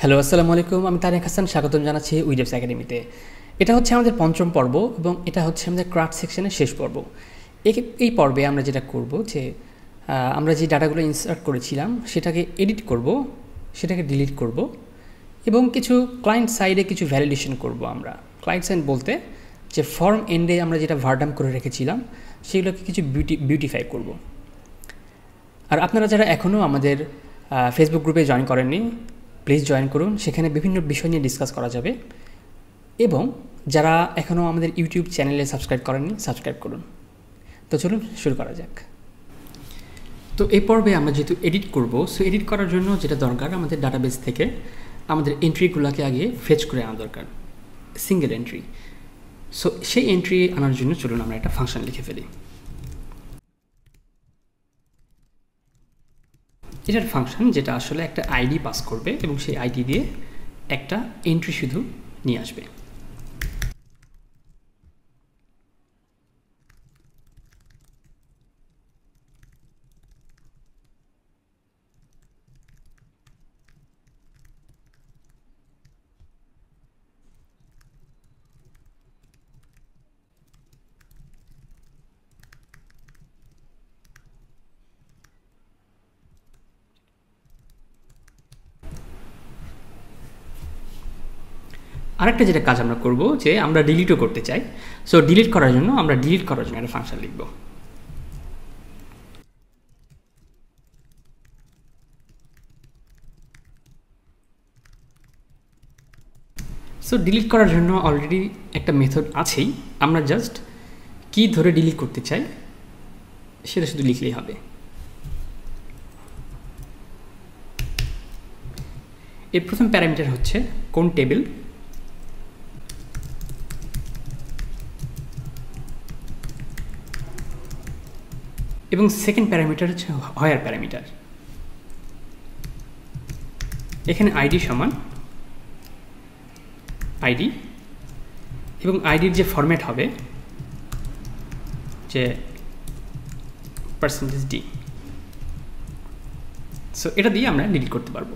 Hello আসসালামু আলাইকুম। আমি তারেক হাসান, স্বাগতম জানাচ্ছি উইডেপস একাডেমিতে এটা হচ্ছে আমাদের পঞ্চম পর্ব এবং এটা হচ্ছে আমাদের ক্রাফট সেকশনের শেষ পর্ব। এই- পর্বে আমরা যেটা করব যে আমরা যে ডাটাগুলো ইনসার্ট করেছিলাম, সেটাকে এডিট করব, সেটাকে ডিলিট করব এবং কিছু ক্লায়েন্ট সাইডে কিছু ভ্যালিডেশন করব আমরা। ক্লায়েন্ট সাইড বলতে যে ফর্ম এন্ডে আমরা যেটা ভার্ডাম করে রেখেছিলাম, সেগুলোকে কিছু বিউটি বিউটিফাই করব। আর আপনারা যারা এখনও আমাদের ফেসবুক গ্রুপে জয়েন করেননি প্লিজ জয়েন করুন। সেখানে বিভিন্ন বিষয় নিয়ে ডিসকাস করা যাবে। এবং যারা এখনও আমাদের ইউটিউব চ্যানেলে সাবস্ক্রাইব করেননি সাবস্ক্রাইব করুন। তো চলুন শুরু করা যাক। তো এই পর্বে আমরা যেহেতু এডিট করব সো এডিট করার জন্য যেটা দরকার আমাদের ডাটাবেস থেকে, আমাদের এন্ট্রিগুলোকে আগে ফেচ করে আনা দরকার। সিঙ্গেল এন্ট্রি সো সেই এন্ট্রি আনার জন্য চলুন আমরা একটা ফাংশন লিখে ফেলি। এটার ফাংশন যেটা আসলে একটা আইডি পাস করবে এবং সেই আইডি দিয়ে একটা এন্ট্রি শুধু নিয়ে আসবে। আরেকটা যেটা কাজ আমরা করব যে আমরা ডিলিটও করতে চাই। সো ডিলিট করার জন্য আমরা ডিলিট করার জন্য একটা ফাংশন লিখব। সো ডিলিট করার জন্য অলরেডি একটা মেথড আছেই। আমরা জাস্ট কি ধরে ডিলিট করতে চাই, সেটা শুধু লিখলেই হবে। এর প্রথম প্যারামিটার হচ্ছে কোন টেবিল এবং সেকেন্ড প্যারামিটার হচ্ছে হয়ার প্যারামিটার এখানে আইডি সমান আইডি এবং আইডির যে ফরম্যাট হবে, যে পার্সেন্টেজ ডি সো এটা দিয়ে আমরা ডিলিট করতে পারব।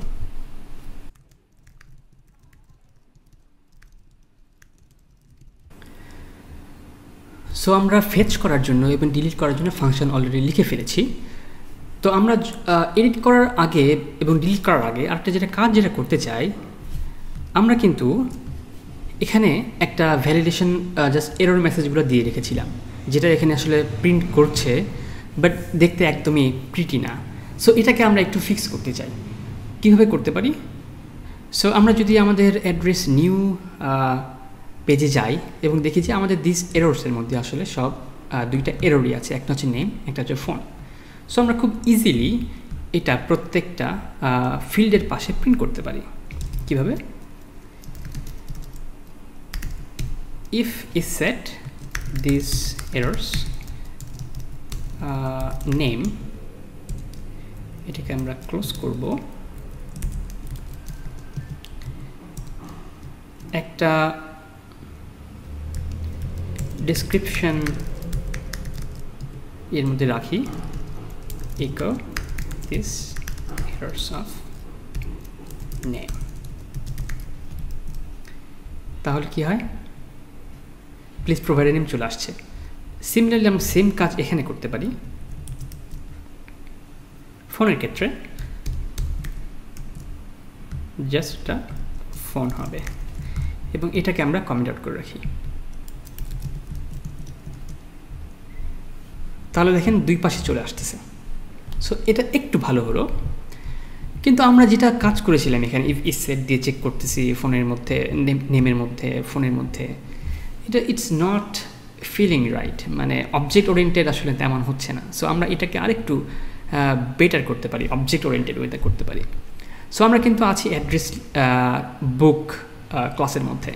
সো আমরা ফেচ করার জন্য এবং ডিলিট করার জন্য ফাংশন অলরেডি লিখে ফেলেছি। তো আমরা এডিট করার আগে এবং ডিলিট করার আগে আরেকটা যেটা কাজ যেটা করতে চাই, আমরা কিন্তু এখানে একটা ভ্যালিডেশন জাস্ট এরর মেসেজগুলো দিয়ে রেখেছিলাম, যেটা এখানে আসলে প্রিন্ট করছে বাট দেখতে একদমই প্রিটি না। সো এটাকে আমরা একটু ফিক্স করতে চাই। কীভাবে করতে পারি? সো আমরা যদি আমাদের অ্যাড্রেস নিউ পেজে যাই এবং দেখি যে আমাদের দিস এরোর্সের মধ্যে আসলে সব দুইটা এরোরই আছে। একটা হচ্ছে নেম একটা হচ্ছে ফোন সো আমরা খুব ইজিলি এটা প্রত্যেকটা ফিল্ডের পাশে প্রিন্ট করতে পারি। কীভাবে? Is set these errors uh, name এটাকে আমরা ক্লোজ করব। একটা ডেসক্রিপশন এর মধ্যে রাখি। Echo this errors of name. তাহলে কি হয়? প্লিজ প্রোভাইডার নেম চলে আসছে। সিমিলারলি আমরা সেম কাজ এখানে করতে পারি। ফোনের ক্ষেত্রে জাস্ট ফোন হবে। এবং এটাকে আমরা কমেন্ট আউট করে রাখি। তাহলে দেখেন দুই পাশে চলে আসতেছে। সো এটা একটু ভালো হলো। কিন্তু আমরা যেটা কাজ করেছিলাম এখানে ইফ ইস সেট দিয়ে চেক করতেছি ফোনের মধ্যে নেমের মধ্যে, ফোনের মধ্যে, এটা ইটস নট ফিলিং রাইট মানে অবজেক্ট ওরিয়েন্টেড আসলে তেমন হচ্ছে না। সো আমরা এটাকে আরেকটু বেটার করতে পারি অবজেক্ট ওরিয়েন্টেড ওয়েতে করতে পারি। সো আমরা কিন্তু আছি অ্যাড্রেস বুক ক্লাসের মধ্যে।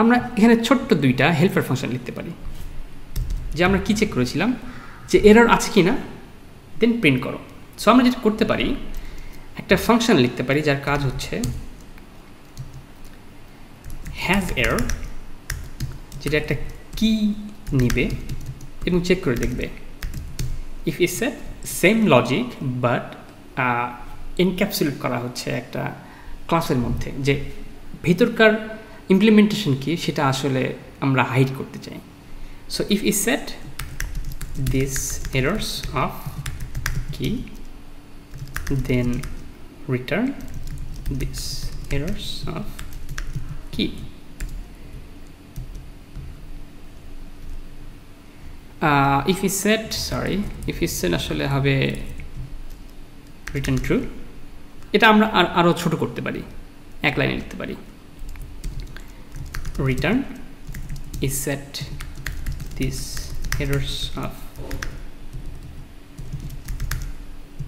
আমরা এখানে ছোট্ট দুইটা হেল্পার ফাংশন লিখতে পারি। যে আমরা কী চেক করেছিলাম? যে এরর আছে কি না দেন প্রিন্ট করো। সো আমরা যেটা করতে পারি, একটা ফাংশন লিখতে পারি, যার কাজ হচ্ছে হ্যাভ এরর যেটা একটা কি নিবে এবং চেক করে দেখবে। If is a same logic but encapsulate করা হচ্ছে একটা ক্লাসের মধ্যে, যে ভিতরকার ইমপ্লিমেন্টেশন কি, সেটা আসলে আমরা হাইড করতে চাই। So if is set this errors of key then return this errors of key if is set sorry if is set আসলে হবে রিটার্ন ট্রু এটা আমরা আর আরও ছোটো করতে পারি, এক লাইনে লিখতে পারি। Return is set these errors of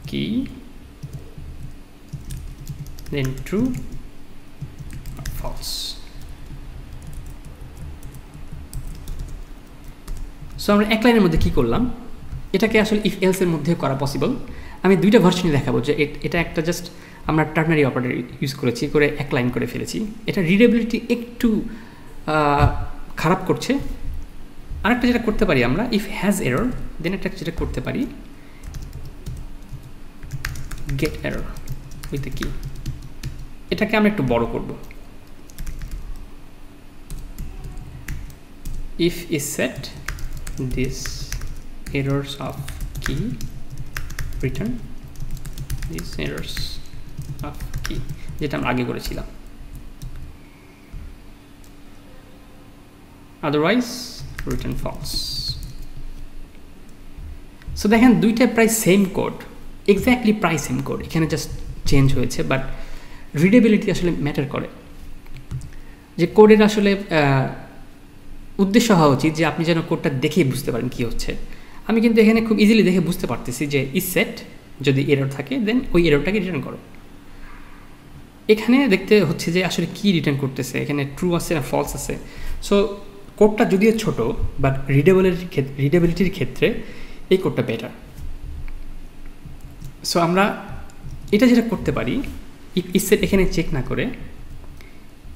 key. Then true. Or false. So আমরা এক লাইনের মধ্যে কী করলাম? এটাকে আসলে ইফ এলসের মধ্যে করা পসিবল আমি দুইটা ভার্সনই দেখাবো যে এটা একটা জাস্ট আমরা টার্নারি অপারেটর ইউজ করেছি, করে এক লাইন করে ফেলেছি। এটা রিডেবিলিটি একটু খারাপ করছে। আরেকটা যেটা করতে পারি আমরা ইফ হ্যাজ এরর দেন একটা যেটা করতে পারি গেট এরর উইথ কি? এটাকে আমরা একটু বড় করব। If is set this errors of key return this errors of key যেটা আমরা আগে করেছিলাম। Otherwise return false. সো দেখেন দুইটা প্রায় সেম কোড এক্স্যাক্টলি প্রায় সেম কোড এখানে জাস্ট চেঞ্জ হয়েছে বাট রিডেবিলিটি আসলে ম্যাটার করে। যে কোডের আসলে উদ্দেশ্য হওয়া উচিত যে আপনি যেন কোডটা দেখেই বুঝতে পারেন কী হচ্ছে। আমি কিন্তু এখানে খুব ইজিলি দেখে বুঝতে পারতেছি যে ইস সেট যদি এরর থাকে দেন ওই এররটাকে রিটার্ন করো। এখানে দেখতে হচ্ছে যে আসলে কি রিটার্ন করতেছে, এখানে ট্রু আছে না ফলস আছে। সো কোডটা যদিও ছোট বাট রিডেবিলিটির ক্ষেত্রে রিডেবিলিটির ক্ষেত্রে এই কোডটা বেটার সো আমরা এটা যেটা করতে পারি ইফ ইসেট এখানে চেক না করে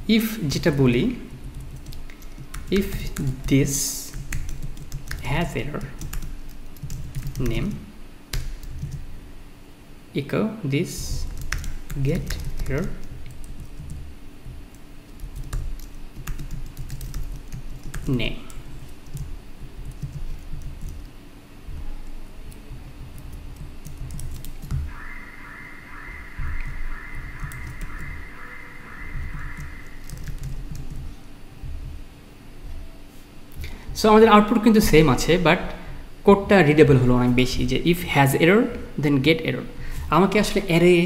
ইফ যেটা বলি if this has error name echo this get error name so আমাদের আউটপুট কিন্তু সেম আছে বাট কোডটা রিডেবল হলো অনেক বেশি, যে if has error then get error আমাকে আসলে অ্যারে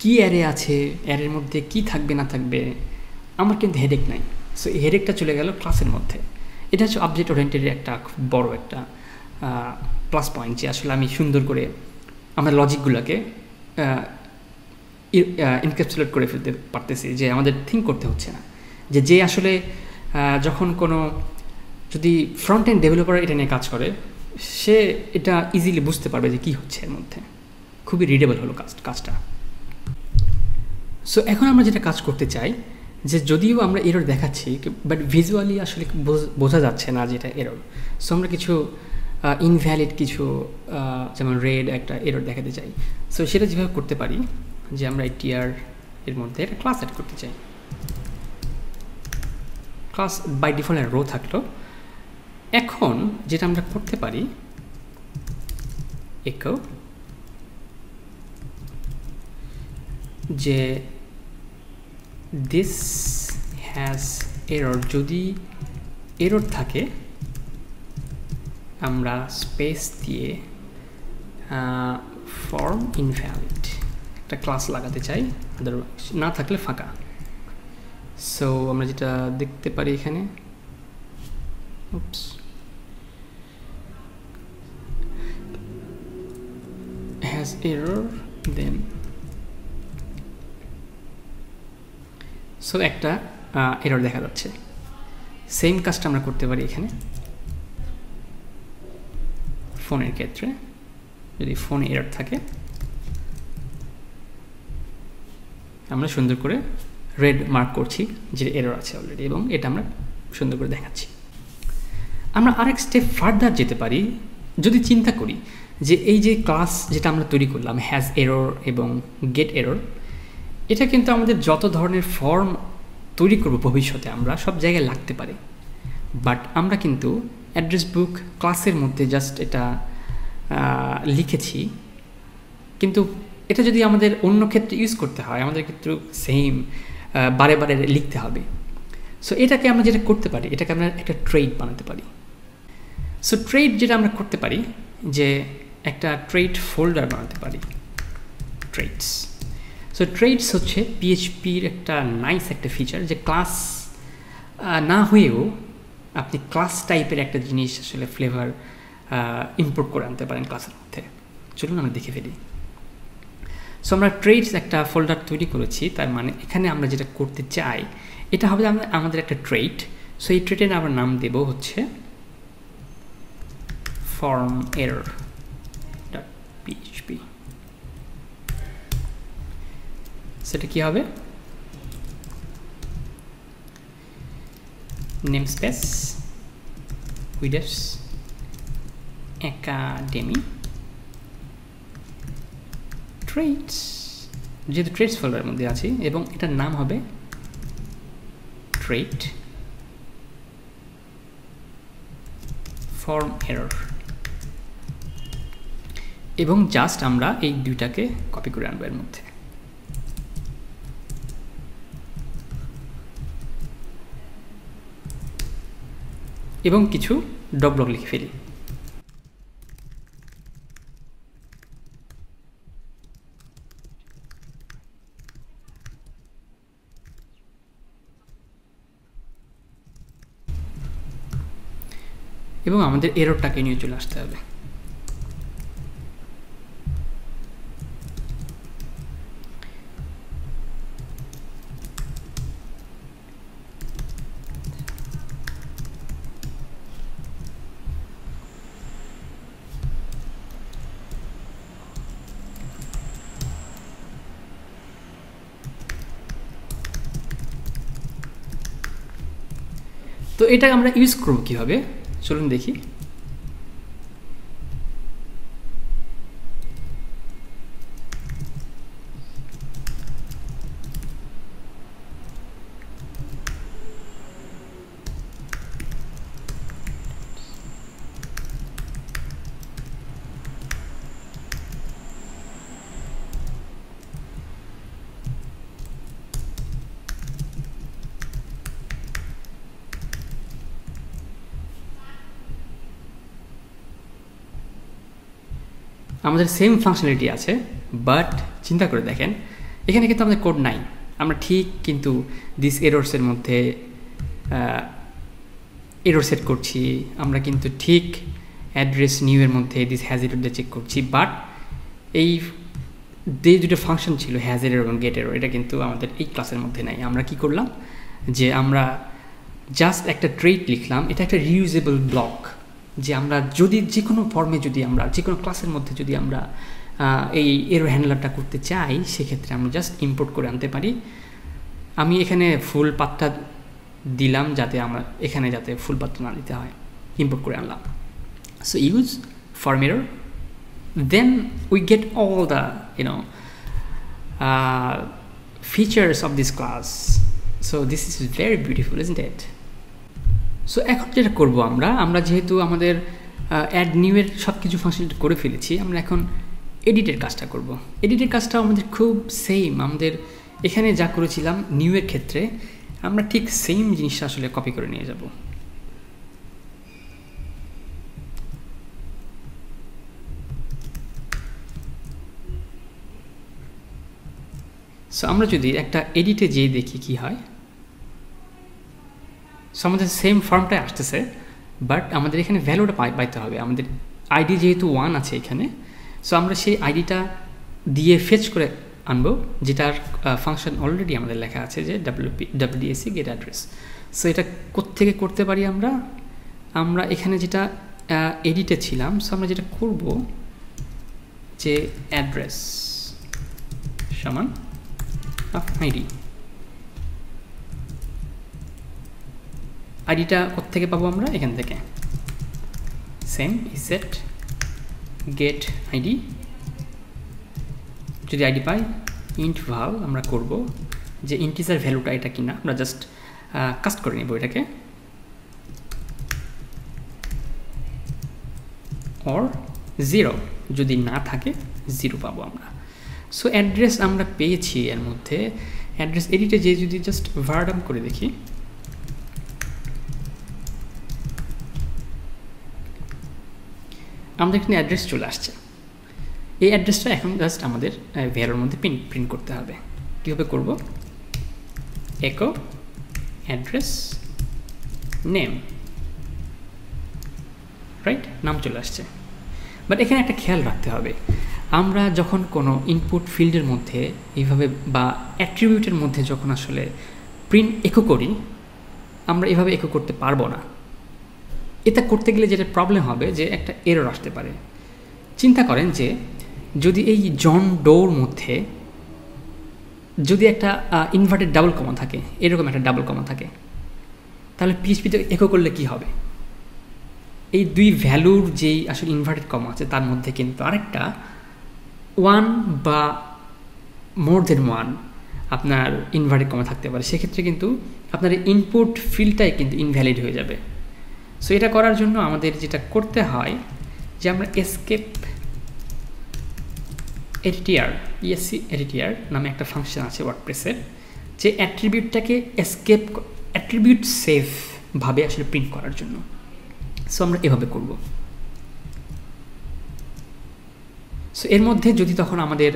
কি অ্যারে আছে অ্যারের মধ্যে কি থাকবে, না থাকবে, আমার কিন্তু হেডেক নাই। সো এই হেডেকটা চলে গেল ক্লাসের মধ্যে। এটা হচ্ছে অবজেক্ট ওরিয়েন্টেডের একটা বড় একটা প্লাস পয়েন্ট যে আসলে আমি সুন্দর করে আমার লজিকগুলোকে ইনক্যাপসুলেট করে ফেলতে পারতেছি যে আমাদের থিঙ্ক করতে হচ্ছে না। যে যে আসলে যখন কোনো যদি ফ্রন্ট এন্ড ডেভেলপার এটা নিয়ে কাজ করে, সে এটা ইজিলি বুঝতে পারবে যে কি হচ্ছে এর মধ্যে। খুবই রিডেবল হলো কাজ, কাজটা। সো এখন আমরা যেটা কাজ করতে চাই যে যদিও আমরা এরর দেখাচ্ছি বাট ভিজুয়ালি আসলে বোঝা যাচ্ছে না যেটা এরর সো আমরা কিছু ইনভ্যালিড কিছু যেমন রেড একটা এরর দেখাতে চাই। সো সেটা যেভাবে করতে পারি, যে আমরা এই টিআর এর মধ্যে একটা ক্লাস অ্যাড করতে চাই। ক্লাস বাই ডিফল্ট রো থাকল। এখন যেটা আমরা করতে পারি একেও যে দিস হ্যাজ এরর যদি এরর থাকে, আমরা স্পেস দিয়ে ফর্ম ইনভ্যালিড একটা ক্লাস লাগাতে চাই আদারওয়াইজ না থাকলে ফাঁকা। সো আমরা যেটা দেখতে পারি এখানে, oops, has error সো একটা এরর দেখা যাচ্ছে। সেম কাজটা আমরা করতে পারি এখানে। ফোনের ক্ষেত্রে, যদি ফোনে এরর থাকে, আমরা সুন্দর করে রেড মার্ক করছি যে এরর আছে অলরেডি এবং এটা আমরা সুন্দর করে দেখাচ্ছি। আমরা আরেক স্টেপ ফার্দার যেতে পারি, যদি চিন্তা করি যে এই যে ক্লাস যেটা আমরা তৈরি করলাম হ্যাজ এরর এবং গেট এরর এটা কিন্তু আমাদের যত ধরনের ফর্ম তৈরি করব ভবিষ্যতে আমরা, সব জায়গায় লাগতে পারে। বাট আমরা কিন্তু অ্যাড্রেস বুক ক্লাসের মধ্যে জাস্ট এটা লিখেছি। কিন্তু এটা যদি আমাদের অন্য ক্ষেত্রে ইউজ করতে হয়, আমাদের ক্ষেত্রে সেম বারে বারে লিখতে হবে। সো এটাকে আমরা যেটা করতে পারি, এটাকে আমরা একটা ট্রেড বানাতে পারি। সো ট্রেড যেটা আমরা করতে পারি, যে একটা ট্রেড ফোল্ডার বানাতে পারি। ট্রেডস সো ট্রেডস হচ্ছে পিএইচপির একটা নাইস একটা ফিচার যে ক্লাস না হয়েও আপনি ক্লাস টাইপের একটা জিনিস আসলে ফ্লেভার ইম্পোর্ট করে আনতে পারেন ক্লাসের মধ্যে। চলুন আমরা দেখে ফেলি। সো আমরা ট্রেডস একটা ফোল্ডার তৈরি করেছি, তার মানে এখানে আমরা যেটা করতে চাই, এটা হবে আমাদের একটা ট্রেড সো এই ট্রেডের আমরা নাম দেব হচ্ছে ফর্ম এরর ডট পিএইচপি সেটা কি হবে? নেমস্পেস উইডেস একাডেমি ট্রেডস যেহেতু ট্রেডস ফোল্ডারের মধ্যে আছে, এবং এটার নাম হবে ট্রেড ফর্ম এরর এবং জাস্ট আমরা এই দুইটাকে কপি করে আনব এর মধ্যে। এবং কিছু ডবলক লিখে ফেলি। এবং আমাদের এররটাকে নিয়ে চলে আসতে হবে। তো এটা আমরা ইউজ করব কীভাবে? চলুন দেখি। আমাদের সেম ফাংশনালিটি আছে বাট চিন্তা করে দেখেন, এখানে কিন্তু আমাদের কোড নাই। আমরা ঠিক কিন্তু দিস এরোর্সের মধ্যে এরোর সেট করছি। আমরা কিন্তু ঠিক অ্যাড্রেস নিউ এর মধ্যে দিস হ্যাজের চেক করছি বাট এই যে দুটো ফাংশন ছিল হ্যাজের এবং গেটের এটা কিন্তু আমাদের এই ক্লাসের মধ্যে নাই। আমরা কি করলাম? যে আমরা জাস্ট একটা ট্রেড লিখলাম, এটা একটা রিউজেবল ব্লক যে আমরা যদি যে কোনো ফর্মে যদি আমরা, যে কোনো ক্লাসের মধ্যে যদি আমরা এই এরো হ্যান্ডলারটা করতে চাই, সেক্ষেত্রে আমরা জাস্ট ইম্পোর্ট করে আনতে পারি। আমি এখানে ফুল পাতটা দিলাম যাতে আমরা এখানে যাতে ফুল পাতটা না দিতে হয়। ইম্পোর্ট করে আনলাম। So use error then we get all the you know features of this class. So, this is very beautiful, isn't it? So এখন যেটা করব আমরা আমরা যেহেতু আমাদের অ্যাড নিউয়ের সব কিছু ফাংশনালিটি করে ফেলেছি, আমরা এখন এডিটের কাজটা করব। এডিটের কাজটা আমাদের খুব সেম আমাদের এখানে যা করেছিলাম নিউয়ের ক্ষেত্রে, আমরা ঠিক সেম জিনিসটা আসলে কপি করে নিয়ে যাব। সো আমরা যদি একটা এডিটে যেয়ে দেখি কি হয়। সো আমাদের সেম ফর্মটাই আসতেছে বাট আমাদের এখানে ভ্যালুটা পাই পাইতে হবে। আমাদের আইডি যেহেতু ওয়ান আছে এখানে সো আমরা সেই আইডিটা দিয়ে ফেচ করে আনব, যেটার ফাংশন অলরেডি আমাদের লেখা আছে যে WP WDAC get address so এটা কোত্থেকে করতে পারি আমরা? আমরা এখানে যেটা এডিটে ছিলাম সো আমরা যেটা করব, যে অ্যাড্রেস সমান আইডি আইডিটা কোথেকে পাবো আমরা? এখান থেকে। সেম সেট গেট আইডি যদি আইডি পাই ইন্ট ভালো আমরা করব যে ইন্টিজার ভ্যালুটা এটা কিনা। আমরা জাস্ট কাস্ট করে নেব এটাকে। অর জিরো যদি না থাকে জিরো পাবো আমরা। সো অ্যাড্রেস আমরা পেয়েছি এর মধ্যে। অ্যাড্রেস এডিটে যে যদি জাস্ট ভার্ডাম করে দেখি। আমাদের এখানে অ্যাড্রেস চলে আসছে। এই অ্যাড্রেসটা এখন জাস্ট আমাদের ভ্যালুর মধ্যে প্রিন্ট প্রিন্ট করতে হবে। কীভাবে করব? একো অ্যাড্রেস নেম রাইট নাম চলে আসছে। বাট এখানে একটা খেয়াল রাখতে হবে। আমরা যখন কোনো ইনপুট ফিল্ডের মধ্যে এইভাবে বা অ্যাট্রিবিউটের মধ্যে যখন আসলে প্রিন্ট একো করি, আমরা এভাবে একো করতে পারব না। এটা করতে গেলে যেটা প্রবলেম হবে যে একটা এরর আসতে পারে। চিন্তা করেন যে যদি এই জন ডোর মধ্যে যদি একটা ইনভার্টেড ডাবল কমা থাকে, এরকম একটা ডাবল কমা থাকে, তাহলে পিএইচপিতে একো করলে কি হবে? এই দুই ভ্যালুর যেই আসলে ইনভার্টেড কমা আছে, তার মধ্যে কিন্তু আরেকটা ওয়ান বা মোর দেন ওয়ান আপনার ইনভার্টেড কমা থাকতে পারে। সেক্ষেত্রে কিন্তু আপনার ইনপুট ফিল্ডটাই কিন্তু ইনভ্যালিড হয়ে যাবে। সো এটা করার জন্য আমাদের যেটা করতে হয় যে আমরা এসকেপ এডিটিআর ইএসসি এডিটিআর নামে একটা ফাংশন আছে ওয়ার্ডপ্রেসের যে অ্যাট্রিবিউটটাকে এসকেপ অ্যাট্রিবিউট সেফভাবে আসলে প্রিন্ট করার জন্য। সো আমরা এভাবে করব। সো এর মধ্যে যদি তখন আমাদের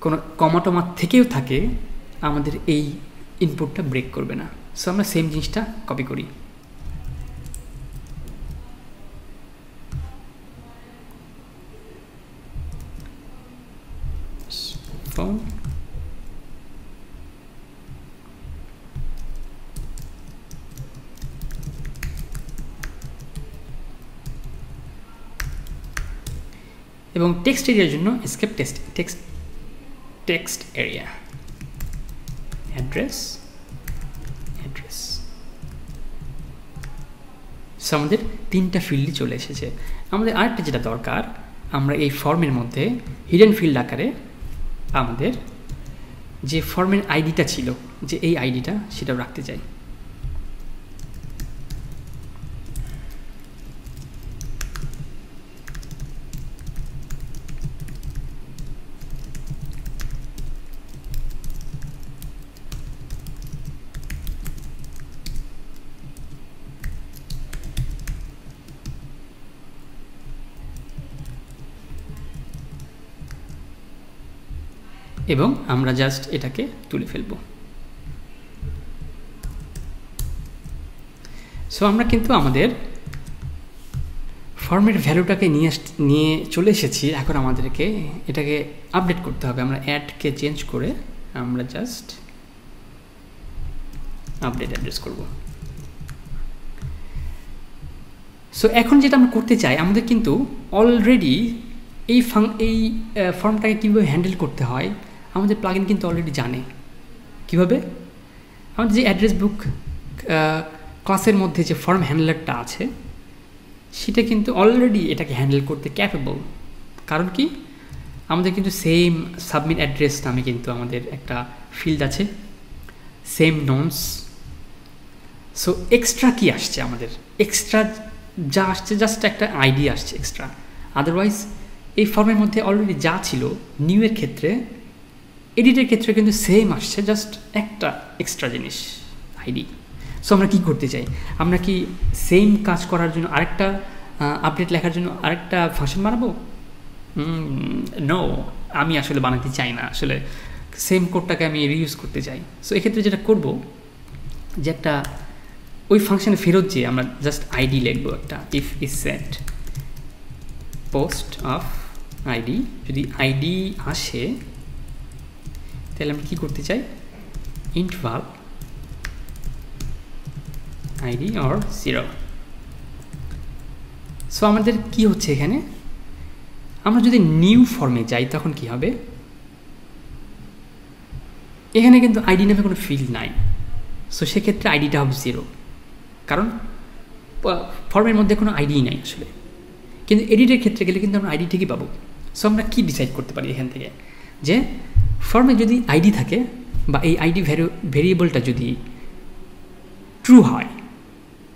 কোনো কমাটমা থেকেও থাকে, আমাদের এই ইনপুটটা ব্রেক করবে না। সো আমরা সেম জিনিসটা কপি করি। Phone এবং টেক্সট এরিয়ার জন্য escape text text text area address address so আমাদের তিনটা ফিল্ডই চলে এসেছে। আমাদের আরেকটা যেটা দরকার, আমরা এই ফর্মের মধ্যে হিডেন ফিল্ড আকারে আমাদের যে ফর্মের আইডিটা ছিল যে এই আইডিটা সেটা রাখতে চাই। এবং আমরা জাস্ট এটাকে তুলে ফেলব। সো আমরা কিন্তু আমাদের ফর্মের ভ্যালুটাকে নিয়ে নিয়ে চলে এসেছি। এখন আমাদেরকে এটাকে আপডেট করতে হবে। আমরা অ্যাডকে চেঞ্জ করে আমরা জাস্ট আপডেট অ্যাড্রেস করব। সো এখন যেটা আমরা করতে চাই, আমাদের কিন্তু অলরেডি এই ফাং, এই ফর্মটাকে কীভাবে হ্যান্ডেল করতে হয় আমাদের প্লাগিন কিন্তু অলরেডি জানে। কীভাবে? আমাদের যে অ্যাড্রেস বুক ক্লাসের মধ্যে যে ফর্ম হ্যান্ডলারটা আছে, সেটা কিন্তু অলরেডি এটাকে হ্যান্ডেল করতে ক্যাপেবল কারণ কি? আমাদের কিন্তু সেম সাবমিট অ্যাড্রেস নামে কিন্তু আমাদের একটা ফিল্ড আছে সেম নোনস সো এক্সট্রা কি আসছে আমাদের? এক্সট্রা যা আসছে জাস্ট একটা আইডি আসছে এক্সট্রা আদারওয়াইজ এই ফর্মের মধ্যে অলরেডি যা ছিল নিউয়ের ক্ষেত্রে এডিটের ক্ষেত্রে কিন্তু সেম আসছে জাস্ট একটা এক্সট্রা জিনিস আইডি সো আমরা কি করতে চাই? আমরা কি সেম কাজ করার জন্য আরেকটা আপডেট লেখার জন্য আরেকটা ফাংশন বানাবো? নো আমি আসলে বানাতে চাই না। আসলে সেম কোডটাকে আমি রিউজ করতে চাই। সো এক্ষেত্রে যেটা করব, যে একটা, ওই ফাংশানে ফেরত যেয়ে আমরা জাস্ট আইডি লিখব একটা if is set post of ID যদি আইডি আসে তাহলে আমরা কী করতে চাই? ইন্ট ভালো আইডি অর জিরো সো আমাদের কি হচ্ছে এখানে? আমরা যদি নিউ ফর্মে যাই, তখন কি হবে? এখানে কিন্তু আইডি নামে কোনো ফিল্ড নাই। সো সেক্ষেত্রে আইডিটা হবে জিরো কারণ ফর্মের মধ্যে কোনো আইডি নাই আসলে। কিন্তু এডিটের ক্ষেত্রে গেলে কিন্তু আমরা আইডি ঠিকই পাবো। সো আমরা কী ডিসাইড করতে পারি এখান থেকে? যে ফর্মে যদি আইডি থাকে বা এই আইডি ভেরিয়েবলটা যদি ট্রু হয়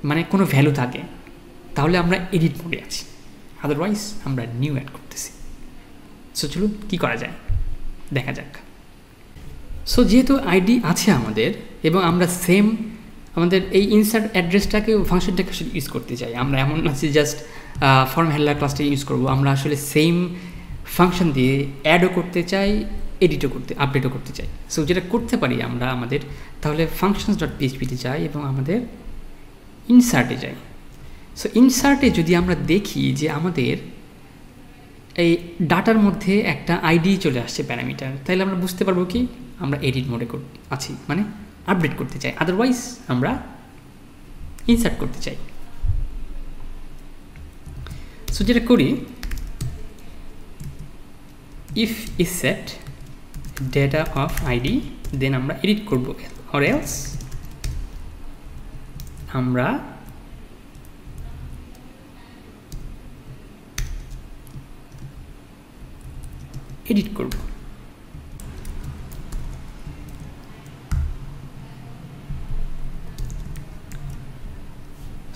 মানে কোনো ভ্যালু থাকে, তাহলে আমরা এডিট মোডে আছি। আদারওয়াইজ আমরা নিউ অ্যাড করতেছি। সো চলুন কী করা যায়? দেখা যাক। সো যেহেতু আইডি আছে আমাদের, এবং আমরা সেম আমাদের এই ইনসার্ট অ্যাড্রেসটাকে ফাংশনটাকে আসলে ইউজ করতে চাই। আমরা এমন আছে জাস্ট ফর্ম হ্যান্ডলার ক্লাসটা ইউজ করব। আমরা আসলে সেম ফাংশন দিয়ে অ্যাডও করতে চাই এডিটও করতে আপডেটও করতে চাই। সো যেটা করতে পারি আমরা আমাদের, তাহলে ফাংশনস ডট পিএইচপিতে যাই এবং আমাদের ইনসার্টে যাই। সো ইনসার্টে যদি আমরা দেখি যে আমাদের এই ডাটার মধ্যে একটা আইডি চলে আসছে প্যারামিটার, তাহলে আমরা বুঝতে পারব কি? আমরা এডিট মোডে আছি মানে আপডেট করতে চাই। আদারওয়াইজ আমরা ইনসার্ট করতে চাই। সো যেটা করি if is set data of ID then আমরা এডিট করব। অর এলস আমরা এডিট করব।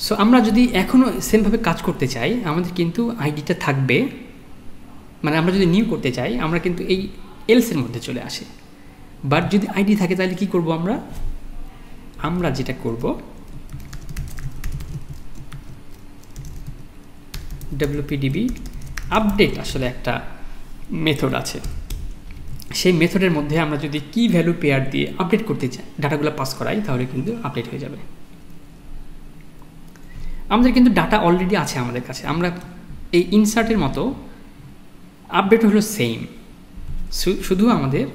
সো আমরা যদি এখনও সেমভাবে কাজ করতে চাই, আমাদের কিন্তু আইডিটা থাকবে। মানে আমরা যদি নিউ করতে চাই, আমরা কিন্তু এই এলসের মধ্যে চলে আসে। বাট যদি আইডি থাকে, তাহলে কি করব আমরা? আমরা যেটা করব ডব্লিউপিডিবি আপডেট আসলে একটা মেথড আছে। সেই মেথডের মধ্যে আমরা যদি কি ভ্যালু পেয়ার দিয়ে আপডেট করতে চাই, ডাটাগুলো পাস করাই, তাহলে কিন্তু আপডেট হয়ে যাবে। আমাদের কিন্তু ডাটা অলরেডি আছে আমাদের কাছে। আমরা এই ইনসার্টের মতো আপডেট হলো সেম শুধু আমাদের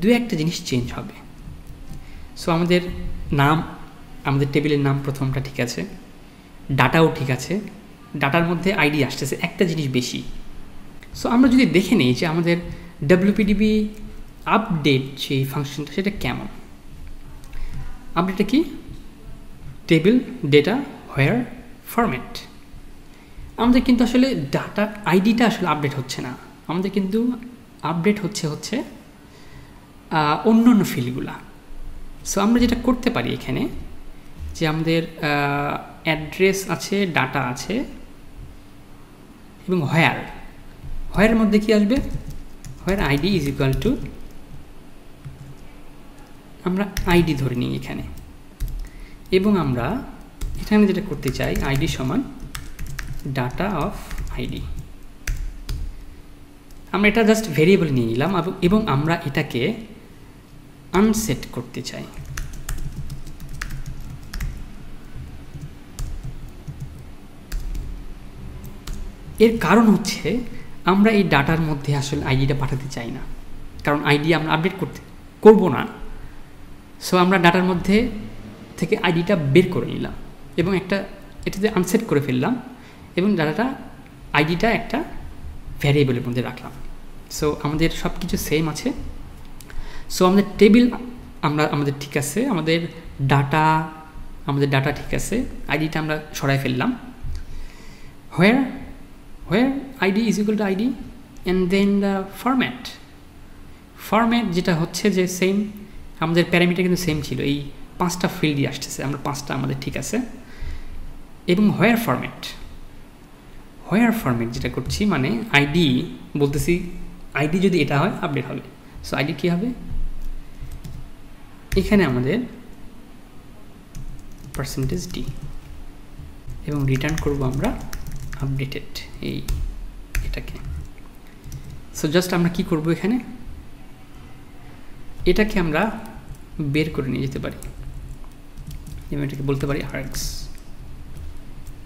দু একটা জিনিস চেঞ্জ হবে। সো আমাদের নাম, আমাদের টেবিলের নাম প্রথমটা ঠিক আছে, ডাটাও ঠিক আছে, ডাটার মধ্যে আইডি আসতেছে একটা জিনিস বেশি। সো আমরা যদি দেখে নিই যে আমাদের ডাব্লিউপিডিবি আপডেট যে ফাংশনটা সেটা কেমন? আপডেটটা কি? টেবিল ডেটা হোয়ার ফরম্যাট আমাদের কিন্তু আসলে ডাটা আইডিটা আসলে আপডেট হচ্ছে না। আমাদের কিন্তু আপডেট হচ্ছে হচ্ছে অন্য অন্য ফিল্ডগুলা সো আমরা যেটা করতে পারি এখানে, যে আমাদের অ্যাড্রেস আছে ডাটা আছে, এবং হোয়ার হোয়ারের মধ্যে কি আসবে? Where ID is equal to আমরা আইডি ধরে নিই এখানে। এবং আমরা এখানে যেটা করতে চাই আইডি সমান ডাটা অফ আইডি আমরা এটা জাস্ট ভেরিয়েবল নিয়ে নিলাম এবং আমরা এটাকে আনসেট করতে চাই। এর কারণ হচ্ছে আমরা এই ডাটার মধ্যে আসলে আইডিটা পাঠাতে চাই না। কারণ আইডি আমরা আপডেট করতে, করব না। সো আমরা ডাটার মধ্যে থেকে আইডিটা বের করে নিলাম এবং একটা, এটাতে আনসেট করে ফেললাম এবং ডাটাটা আইডিটা একটা ভ্যারিয়েবলের মধ্যে রাখলাম। সো আমাদের সব কিছু সেম আছে। সো আমাদের টেবিল আমরা, আমাদের ঠিক আছে। আমাদের ডাটা আমাদের ডাটা ঠিক আছে। আইডিটা আমরা সরাই ফেললাম। Where where ID is equal to ID and then the format format যেটা হচ্ছে যে সেম আমাদের প্যারামিটার কিন্তু সেম ছিল। এই পাঁচটা ফিল্ডই আসতেছে। আমরা পাঁচটা আমাদের ঠিক আছে। এবং হোয়ার ফরম্যাট হোয়ার ফরম্যাট যেটা করছি মানে আইডি বলতেছি আইডি যদি এটা হয় আপডেট হবে। সো আইডি কী হবে? এখানে আমাদের পার্সেন্টেজ ডি এবং রিটার্ন করব আমরা আপডেটেড এই এটাকে। সো জাস্ট আমরা কি করব এখানে? এটাকে আমরা বের করে নিয়ে যেতে পারি। এবং এটাকে বলতে পারি আর্কস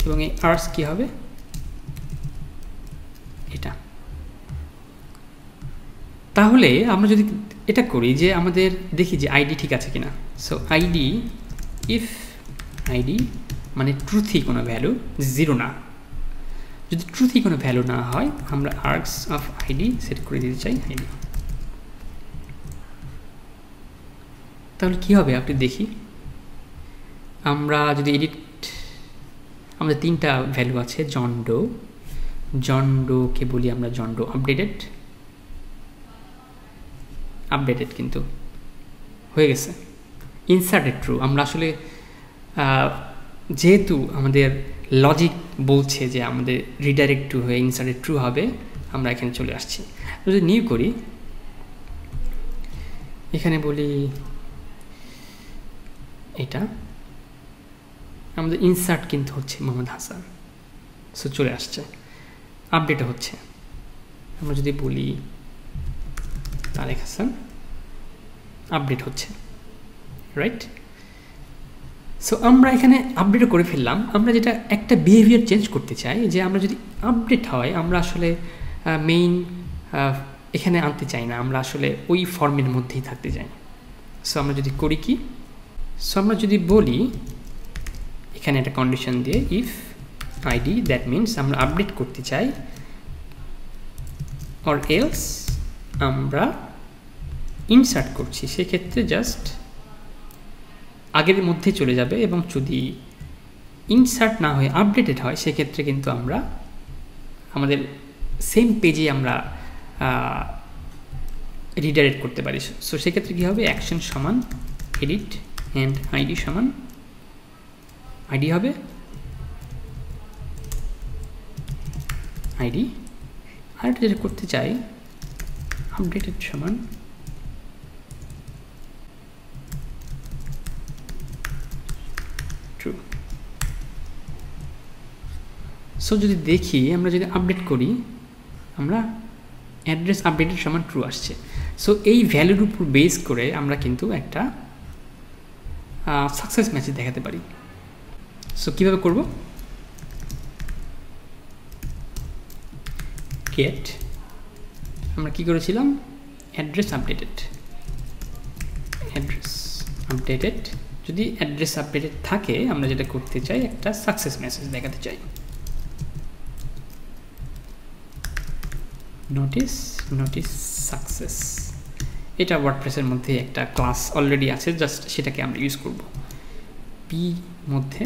এবং এই আর্টস কী হবে? এটা। তাহলে আমরা যদি এটা করি যে আমাদের দেখি যে আইডি ঠিক আছে কিনা। সো আইডি ইফ আইডি মানে ট্রুথি কোনো ভ্যালু জিরো না। যদি ট্রুথি কোনো ভ্যালু না হয়, আমরা আর্কস অফ আইডি সেট করে দিতে চাই আইডি তাহলে কি হবে? আপনি দেখি। আমরা যদি এডিট আমাদের তিনটা ভ্যালু আছে জন্ডো জন্ডোকে বলি আমরা জন্ডো আপডেটেড আপডেটেড কিন্তু হয়ে গেছে। ইনসার্টেড ট্রু আমরা আসলে যেহেতু আমাদের লজিক বলছে যে আমাদের রিডাইরেক্ট টু হয়ে ইনসার্টেড ট্রু হবে, আমরা এখানে চলে আসছি। যদি নিউ করি, এখানে বলি এটা। আমাদের ইনসার্ট কিন্তু হচ্ছে মোহাম্মদ হাসান। সো চলে আসছে। আপডেট হচ্ছে। আমরা যদি বলি তারেক হাসান আপডেট হচ্ছে রাইট সো আমরা এখানে আপডেটও করে ফেললাম। আমরা যেটা একটা বিহেভিয়ার চেঞ্জ করতে চাই, যে আমরা যদি আপডেট হয়, আমরা আসলে মেইন এখানে আনতে চাই না। আমরা আসলে ওই ফর্মের মধ্যেই থাকতে চাই। সো আমরা যদি করি কি? সো আমরা যদি বলি, এখানে একটা কন্ডিশন দিয়ে ইফ আইডি দ্যাট মিনস আমরা আপডেট করতে চাই অর এলস আমরা ইনসার্ট করছি, সেক্ষেত্রে জাস্ট আগের মধ্যে চলে যাবে এবং যদি ইনসার্ট না হয়ে আপডেটেড হয়, সেক্ষেত্রে কিন্তু আমরা আমাদের সেম পেজে আমরা রিডাইরেক্ট করতে পারি। সো সেক্ষেত্রে কী হবে? অ্যাকশন সমান এডিট অ্যান্ড আইডি সমান আইডি হবে আইডি আরেকটা যেটা করতে চাই আপডেটেড সমান সো যদি দেখি, আমরা যদি আপডেট করি, আমরা অ্যাড্রেস আপডেটের সমান ট্রু আসছে। সো এই ভ্যালুর উপর বেস করে আমরা কিন্তু একটা সাকসেস ম্যাসেজ দেখাতে পারি। সো কীভাবে করব? গেট আমরা কি করেছিলাম? অ্যাড্রেস আপডেটেড অ্যাড্রেস আপডেটেড যদি অ্যাড্রেস আপডেটেড থাকে, আমরা যেটা করতে চাই, একটা সাকসেস মেসেজ দেখাতে চাই। নোটিস নোটিস সাকসেস এটা ওয়ার্ডপ্রেসের মধ্যে একটা ক্লাস অলরেডি আছে জাস্ট সেটাকে আমরা ইউজ করব। পি মধ্যে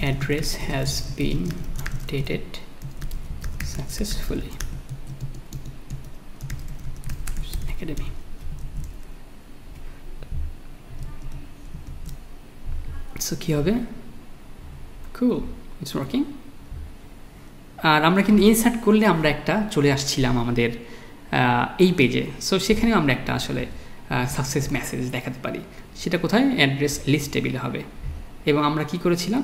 address has been updated successfully. Academy. So, কি হবে? Cool, it's working. আর আমরা কিন্তু ইনসার্ট করলে আমরা একটা চলে আসছিলাম আমাদের এই পেজে সো সেখানেও আমরা একটা আসলে সাকসেস মেসেজ দেখাতে পারি। সেটা কোথায়? অ্যাড্রেস লিস্ট টেবিলে হবে। এবং আমরা কি করেছিলাম?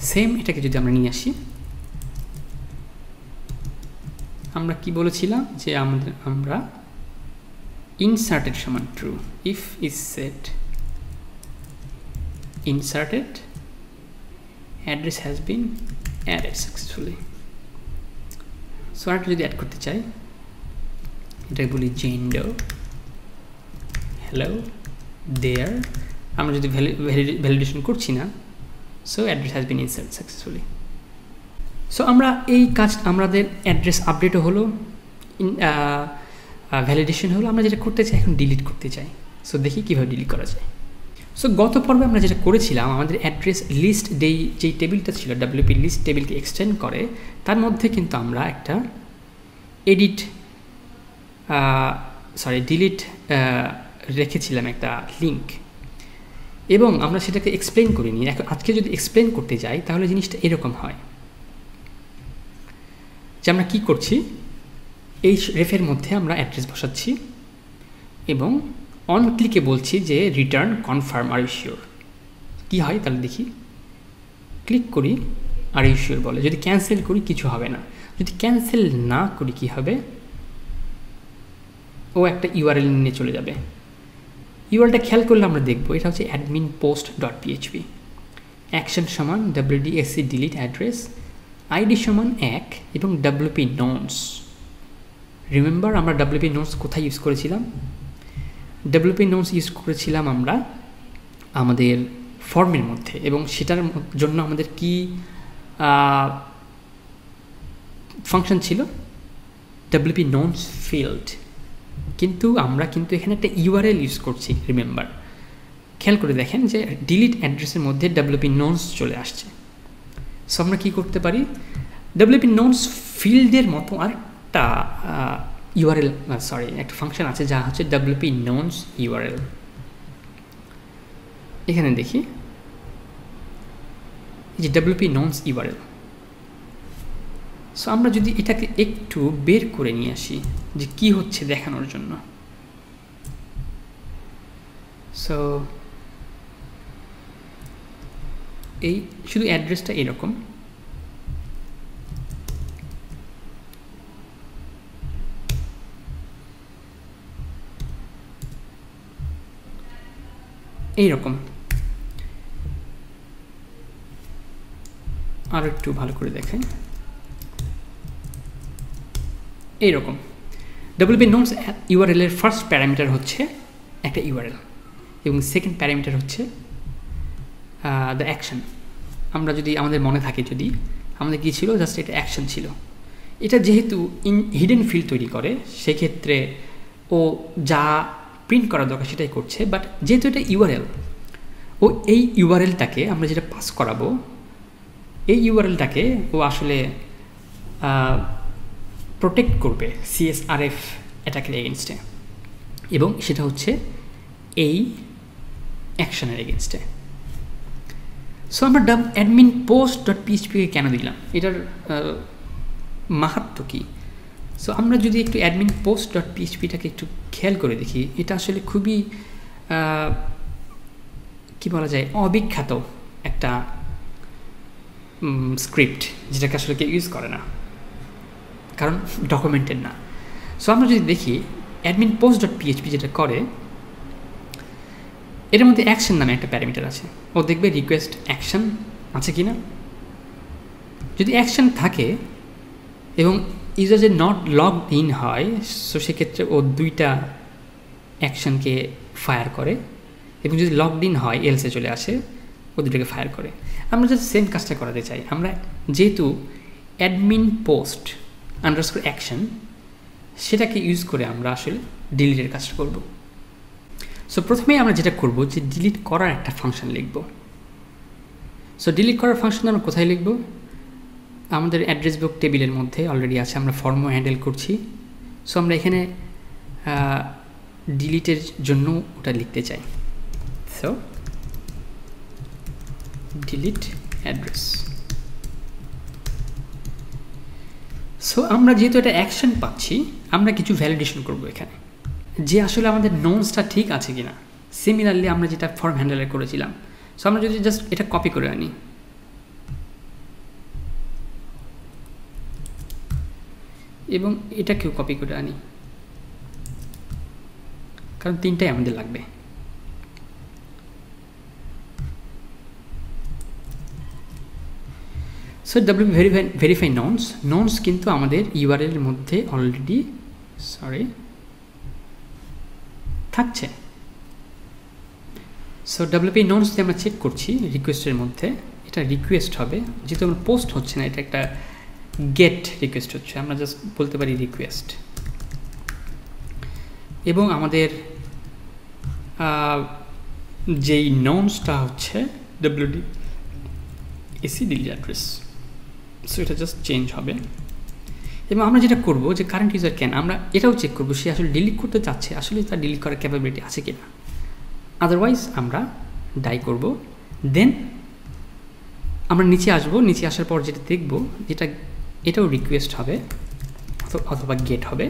সেম এটাকে যদি আমরা নিয়ে আসি, আমরা কি বলেছিলাম? যে আমাদের, আমরা ইনসার্টেড সমান true if is set inserted address has been added successfully so আরেকটা যদি অ্যাড করতে চাই? এটাকে বলি জেন্ডার হ্যালো দেয়ার আমরা যদি ভ্যালিডেশন করছি না so address has been insert successfully so আমরা এই কাজ, আমাদের অ্যাড্রেস আপডেটও হলো ভ্যালিডেশন হলো, আমরা যেটা করতে চাই এখন ডিলিট করতে চাই। সো দেখি কীভাবে ডিলিট করা যায়। সো গত পর্বে আমরা যেটা করেছিলাম, আমাদের অ্যাড্রেস লিস্ট যেই যেই টেবিলটা ছিল ডাব্লিউপি লিস্ট টেবিলকে এক্সটেন্ড করে, তার মধ্যে কিন্তু আমরা একটা এডিট সরি ডিলিট রেখেছিলাম একটা লিঙ্ক এবং আমরা সেটাকে এক্সপ্লেন করিনি। এখন আজকে যদি এক্সপ্লেন করতে যাই, তাহলে জিনিসটা এরকম হয়। যে আমরা কী করছি? এই রেফের মধ্যে আমরা অ্যাড্রেস বসাচ্ছি এবং অন ক্লিকে বলছি যে রিটার্ন কনফার্ম আর ইউশিওর কী হয় তাহলে দেখি। ক্লিক করি আর ইউশিওর বলে। যদি ক্যান্সেল করি, কিছু হবে না। যদি ক্যান্সেল না করি, কি হবে? ও একটা ইউআরএল নিয়ে চলে যাবে। ইউআরটা খেয়াল করলে আমরা দেখব, এটা হচ্ছে admin post dot PHP action সমান ডাব্লিউডিএসসি ডিলিট অ্যাড্রেস আইডি সমান এক এবং ডাব্লিউপি নোটস রিমেম্বার আমরা ডাব্লিউপি নোটস কোথায় ইউজ করেছিলাম? ডাব্লিউপি নোটস ইউজ করেছিলাম আমরা আমাদের ফর্মের মধ্যে এবং সেটার জন্য আমাদের কি ফাংশন ছিল? ডাব্লিউপি নোটস ফিল্ড কিন্তু আমরা কিন্তু এখানে একটা ইউআরএল ইউজ করছি রিমেম্বার খেয়াল করে দেখেন যে ডিলিট অ্যাড্রেসের মধ্যে ডাব্লিউপি নোটস চলে আসছে। সো আমরা কী করতে পারি? ডাব্লিউপি নোটস ফিল্ডের মতো আর একটা ইউআরএল সরি একটা ফাংশন আছে যা হচ্ছে ডাব্লিউপি নোনস ইউআরএল এখানে দেখি। এই যে ডাব্লিউপি নোনস ইউআরএল সো আমরা যদি এটাকে একটু বের করে নিয়ে আসি যে কি হচ্ছে দেখানোর জন্য। সো এই শুধু অ্যাড্রেসটা এরকম। এইরকম। আরও একটু ভালো করে দেখেন এইরকম। ডাব্লিউপি নোটস ইউআরএল এর ফার্স্ট প্যারামিটার হচ্ছে একটা ইউআরএল এবং সেকেন্ড প্যারামিটার হচ্ছে দ্য অ্যাকশন আমরা যদি আমাদের মনে থাকে যদি, আমাদের কী ছিল? জাস্ট এটা অ্যাকশন ছিল। এটা যেহেতু ইন হিডেন ফিল্ড তৈরি করে, সেক্ষেত্রে ও যা প্রিন্ট করা দরকার সেটাই করছে বাট যেহেতু এটা ইউআরএল ও এই ইউআরএলটাকে আমরা যেটা পাস করাবো, এই ইউআরএলটাকে ও আসলে প্রোটেক্ট করবে সিএসআরএফ অ্যাটাকের এগেনস্টে এবং সেটা হচ্ছে এই অ্যাকশনের এগেনস্টে সো আমরা ডাব অ্যাডমিন পোস্ট ডট পিএইচপিকে কেন দিলাম? এটার মাহাত্ম কী? সো আমরা যদি একটু অ্যাডমিন পোস্ট ডট পিএইচপিটাকে একটু খেয়াল করে দেখি, এটা আসলে খুবই কি বলা যায়, অবিখ্যাত একটা স্ক্রিপ্ট যেটাকে আসলে কেউ ইউজ করে না। কারণ ডকুমেন্টেড না। সো আমরা যদি দেখি অ্যাডমিন পোস্ট ডট পিএইচপি যেটা করে, এর মধ্যে অ্যাকশন নামে একটা প্যারামিটার আছে। ও দেখবে রিকোয়েস্ট অ্যাকশন আছে কি না যদি অ্যাকশন থাকে, এবং ইউজার যে নট লগ ইন হয় সো সেক্ষেত্রে ও দুইটা অ্যাকশনকে ফায়ার করে এবং যদি লগড ইন হয় এলসে চলে আসে, ও দুটাকে ফায়ার করে। আমরা যদি সেম কাজটা করাতে চাই। আমরা যেহেতু অ্যাডমিন পোস্ট আন্ডারস্কোর অ্যাকশন সেটাকে ইউজ করে আমরা আসলে ডিলিটের কাজটা করব। সো প্রথমে আমরা যেটা করব যে ডিলিট করার একটা ফাংশন লিখব। সো ডিলিট করার ফাংশন আমরা কোথায় লিখব? আমাদের অ্যাড্রেস বুক টেবিলের মধ্যে অলরেডি আছে, আমরা ফর্মও হ্যান্ডেল করছি। সো আমরা এখানে ডিলিটের জন্য ওটা লিখতে চাই। সো ডিলিট অ্যাড্রেস সো আমরা যেহেতু এটা অ্যাকশন পাচ্ছি, আমরা কিছু ভ্যালিডেশন করব এখানে। যে আসলে আমাদের নোটসটা ঠিক আছে কি না সিমিলারলি আমরা যেটা ফর্ম হ্যান্ডেলে করেছিলাম। সো আমরা যদি জাস্ট এটা কপি করে আনি। এবং এটাকেও কপি করে আনি। কারণ তিনটাই আমাদের লাগবে। So W verify verify nonce nonce কিন্তু আমাদের ইউআরএল মধ্যে অলরেডি সরি থাকছে। সো ডাব্লিউপি ননস দিয়ে আমরা চেক করছি রিকোয়েস্টের মধ্যে। এটা রিকোয়েস্ট হবে। যেহেতু আমরা পোস্ট হচ্ছে না, এটা একটা গেট রিকোয়েস্ট হচ্ছে। আমরা জাস্ট বলতে পারি রিকোয়েস্ট এবং আমাদের যেই ননসটা হচ্ছে WD AC delete address so এটা জাস্ট চেঞ্জ হবে। এবং আমরা যেটা করব যে কারেন্ট ইউজার ক্যান আমরা এটাও চেক করব সে আসলে ডিলিট করতে চাচ্ছে, আসলে তার ডিলিট করার ক্যাপাবিলিটি আছে কি না আদারওয়াইজ আমরা ডাই করব। দেন আমরা নিচে আসব, নিচে আসার পর যেটা দেখব, যেটা এটাও রিকোয়েস্ট হবে অথবা গেট হবে।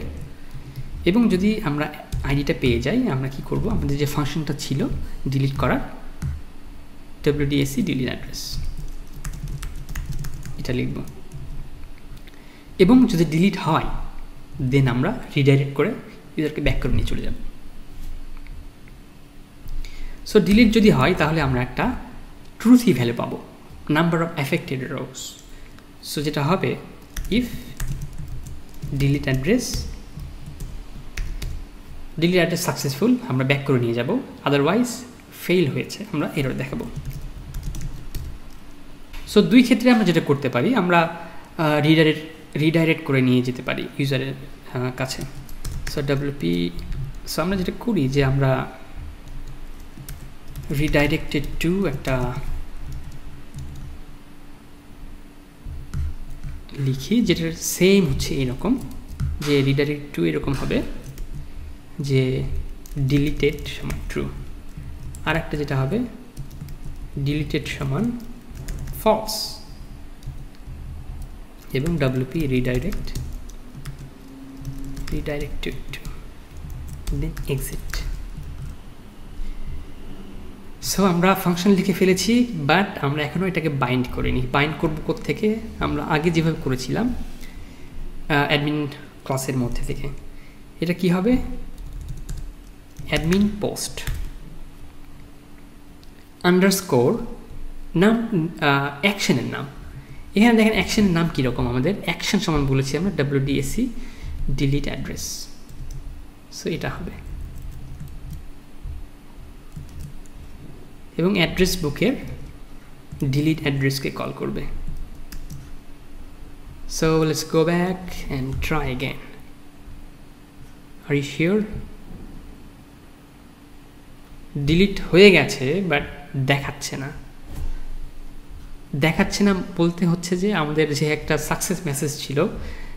এবং যদি আমরা আইডিটা পেয়ে যাই, আমরা কি করব? আমাদের যে ফাংশনটা ছিল ডিলিট করার ডাব্লিউডিএসি ডিলিট অ্যাড্রেস এটা লিখব। এবং যদি ডিলিট হয় দেন আমরা রিডাইরেক্ট করে ইউজারকে ব্যাক করে নিয়ে চলে যাব। সো ডিলিট যদি হয়, তাহলে আমরা একটা ট্রুথি ভ্যালু পাবো। Number of affected rows so যেটা হবে if delete address delete address successful আমরা ব্যাক করে নিয়ে যাব। আদারওয়াইজ ফেল হয়েছে, আমরা এরর দেখাবো। সো দুই ক্ষেত্রে আমরা যেটা করতে পারি, আমরা রিডাইরেক্ট রিডাইরেক্ট করে নিয়ে যেতে পারি ইউজারের কাছে। সো ডাব্লিউপি সো আমরা যেটা করি যে আমরা রিডাইরেক্টেড টু একটা লিখি যেটার সেম হচ্ছে এরকম যে রিডাইরেক্ট টু এরকম হবে, যে ডিলিটেড সমান ট্রু আর একটা যেটা হবে ডিলিটেড সমান ফলস এবং WP redirect redirect to to then exit so আমরা ফাংশন লিখে ফেলেছি বাট আমরা এখনও এটাকে বাইন্ড করিনি। বাইন্ড করব থেকে আমরা আগে যেভাবে করেছিলাম অ্যাডমিন ক্লাসের মধ্যে থেকে। এটা কি হবে? অ্যাডমিন পোস্ট আন্ডারস্কোর নাম অ্যাকশনের নাম। এখানে দেখেন অ্যাকশনের নাম কীরকম আমাদের? অ্যাকশন সমান বলেছি আমরা ডাব্লিউডিএসসি ডিলিট অ্যাড্রেস সো এটা হবে। এবং অ্যাড্রেস বুকের ডিলিট অ্যাড্রেসকে কল করবে। So let's go back and try again are you sure delete হয়ে গেছে বাট দেখাচ্ছে না। দেখাচ্ছে না বলতে হচ্ছে যে, আমাদের যে একটা সাকসেস মেসেজ ছিল,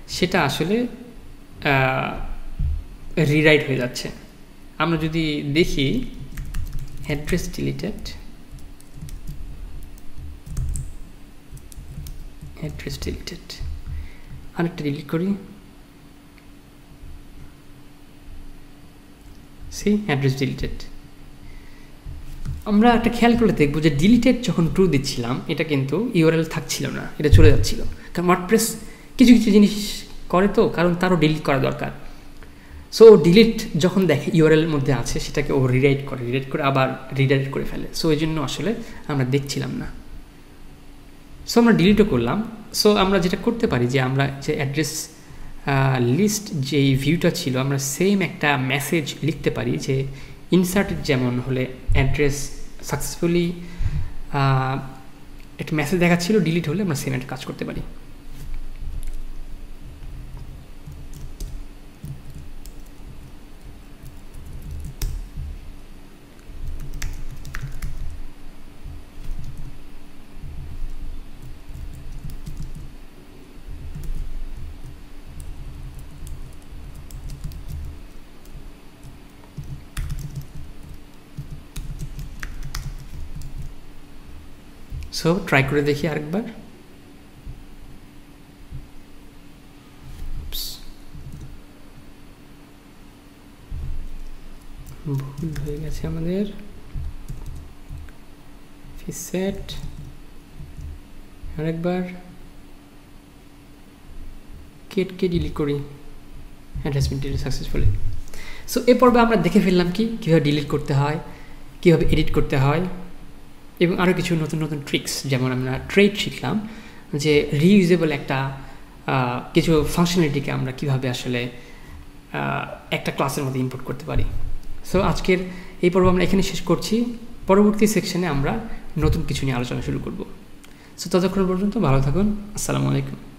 সেটা আসলে রিরাইট হয়ে যাচ্ছে। আমরা যদি দেখি অ্যাড্রেস ডিলিটেড অ্যাড্রেস ডিলিটেড আরেকটা ডিলিট করি। সি অ্যাড্রেস ডিলিটেড আমরা একটা খেয়াল করে দেখব যে ডিলিটেড যখন ট্রু দিচ্ছিলাম, এটা কিন্তু ইউআরএল থাকছিল না, এটা চলে যাচ্ছিল। কারণ ওয়ার্ডপ্রেস কিছু কিছু জিনিস করে তো, কারণ তারও ডিলিট করা দরকার। সো ডিলিট যখন দেখে ইউআরএল মধ্যে আছে, সেটাকে ও রিরাইট করে রিরাইট করে আবার রিডাইরেক্ট করে ফেলে। সো এই জন্য আসলে আমরা দেখছিলাম না। সো আমরা ডিলিটও করলাম। সো আমরা যেটা করতে পারি যে, আমরা যে অ্যাড্রেস লিস্ট যেই ভিউটা ছিল, আমরা সেম একটা মেসেজ লিখতে পারি যে ইনসার্ট যেমন হলে অ্যাড্রেস সাকসেসফুলি একটা মেসেজ দেখাচ্ছিল ডিলিট হলে আমরা সেম একটা কাজ করতে পারি। সো ট্রাই করে দেখি আরেকবার। ভুল হয়ে গেছে আমাদের। সেট আরেকবার। কেটকে ডিলিট করি। অ্যাড্রেসমেন্ট ডিলিট সাকসেসফুলি সো এ পর্বে আমরা দেখে ফেললাম কি? কীভাবে ডিলিট করতে হয়? কীভাবে এডিট করতে হয়? এবং আরও কিছু নতুন নতুন ট্রিক্স যেমন আমরা ট্রেড শিখলাম, যে রিইউজেবল একটা কিছু ফাংশনালিটিকে আমরা কীভাবে আসলে একটা ক্লাসের মধ্যে ইম্পোর্ট করতে পারি। সো আজকের এই পর্ব আমরা এখানে শেষ করছি। পরবর্তী সেকশনে আমরা নতুন কিছু নিয়ে আলোচনা শুরু করব। সো ততক্ষণ পর্যন্ত ভালো থাকুন। আসসালামু আলাইকুম।